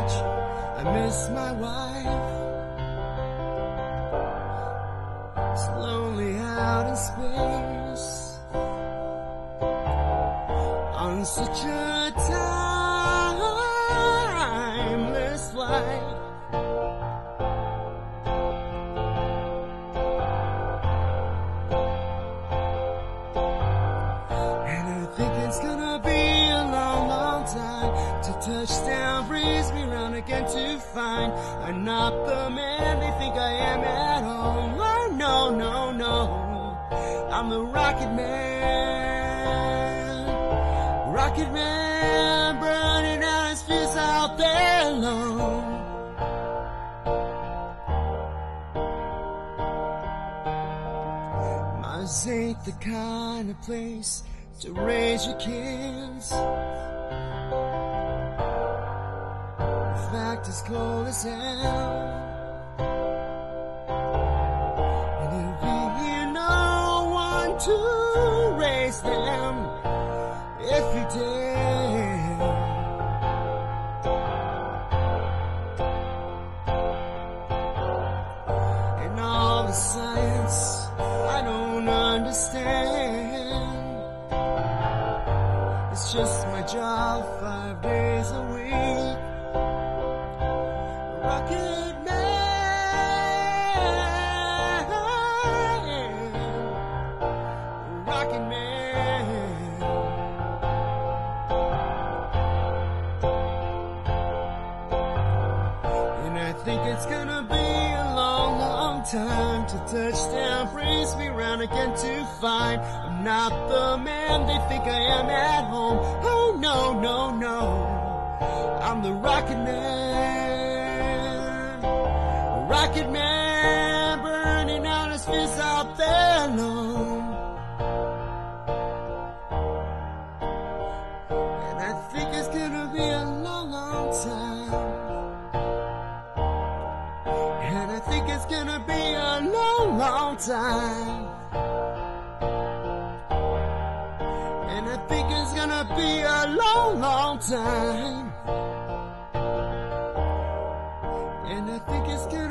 much. I miss my wife. It's lonely out in space on such a to touchdown brings me round again to find I'm not the man they think I am at home. Oh no, no, no, I'm the Rocket Man, Rocket Man, burning out his fuse out there alone. Mars ain't the kind of place to raise your kids. Fact, it's cold as hell. And there'll be no one to raise them if you dare. And all the science I don't understand. It's just my job five days a week. Think it's gonna be a long, long time to touchdown brings me round again to find I'm not the man they think I am at home. Oh no, no, no. I'm the Rocket Man. Rocket Man burning out his fist out there alone. And I think it's gonna be a long, long time. And I think it's gonna be a long, long time. And I think it's gonna be a long, long time. And I think it's gonna